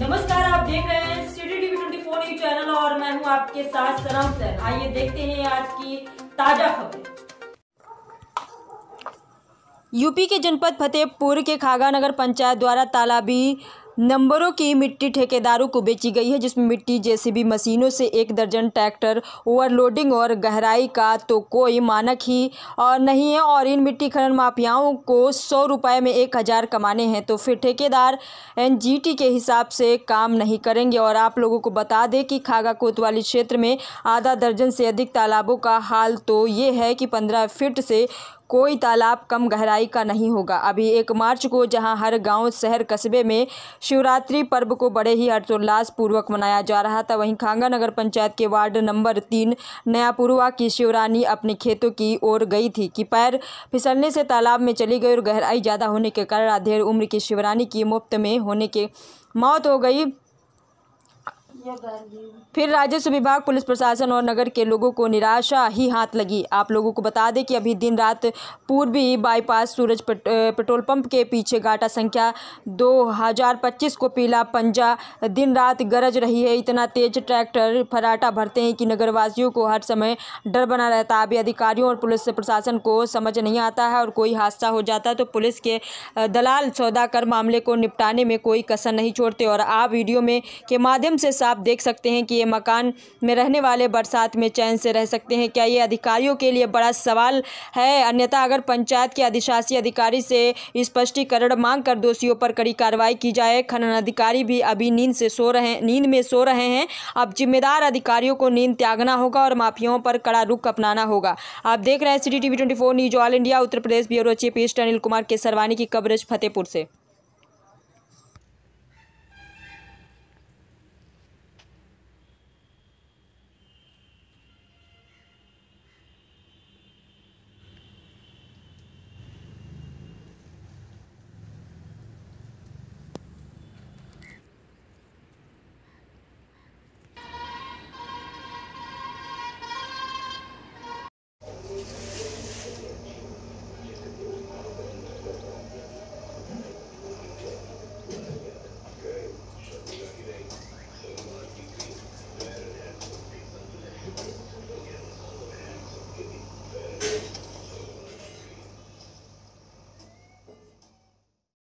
नमस्कार, आप देख रहे हैं city TV twenty four news channel और मैं हूँ आपके साथ सनम सर। आइए देखते हैं आज की ताज़ा खबरें। यूपी के जनपद फतेहपुर के खागा नगर पंचायत द्वारा तालाबी नंबरों की मिट्टी ठेकेदारों को बेची गई है, जिसमें मिट्टी जेसीबी मशीनों से एक दर्जन ट्रैक्टर, ओवरलोडिंग और गहराई का तो कोई मानक ही और नहीं है। और इन मिट्टी खनन माफियाओं को सौ रुपये में एक हज़ार कमाने हैं तो फिर ठेकेदार एनजीटी के हिसाब से काम नहीं करेंगे। और आप लोगों को बता दें कि खागा कोतवाली क्षेत्र में आधा दर्जन से अधिक तालाबों का हाल तो ये है कि पंद्रह फीट से कोई तालाब कम गहराई का नहीं होगा। अभी एक मार्च को, जहाँ हर गाँव, शहर, कस्बे में शिवरात्रि पर्व को बड़े ही हर्षोल्लास पूर्वक मनाया जा रहा था, वहीं खांगा नगर पंचायत के वार्ड नंबर तीन नयापुरवा की शिवरानी अपने खेतों की ओर गई थी कि पैर फिसलने से तालाब में चली गई और गहराई ज़्यादा होने के कारण अधेर उम्र की शिवरानी की मुफ़्त में होने के मौत हो गई। फिर राजस्व विभाग पुलिस प्रशासन और नगर के लोगों को निराशा ही हाथ लगी। आप लोगों को बता दें कि अभी दिन रात पूर्वी बाईपास सूरज पेट्रोल पंप के पीछे गाटा संख्या 2025 को पीला पंजा। दिन रात गरज रही है। इतना तेज ट्रैक्टर फराटा भरते हैं कि नगरवासियों को हर समय डर बना रहता है। अभी अधिकारियों और पुलिस प्रशासन को समझ नहीं आता है और कोई हादसा हो जाता है तो पुलिस के दलाल सौदा कर मामले को निपटाने में कोई कसर नहीं छोड़ते और आप वीडियो में के माध्यम से साफ़ देख सकते हैं कि ये मकान में रहने वाले बरसात में चैन से रह सकते हैं। क्या ये अधिकारियों के लिए बड़ा सवाल है? अन्यथा, अगर पंचायत के अधिशासी अधिकारी से स्पष्टीकरण मांग कर दोषियों पर कड़ी कार्रवाई की जाए, खनन अधिकारी भी अभी नींद से सो रहे, नींद में सो रहे हैं। अब जिम्मेदार अधिकारियों को नींद त्यागना होगा और माफियाओं पर कड़ा रुख अपनाना होगा। आप देख रहे हैं TV twenty news all India Uttar Pradesh bureau chief east Anil Kumar के सरवानी की कवरेज फतेहपुर से।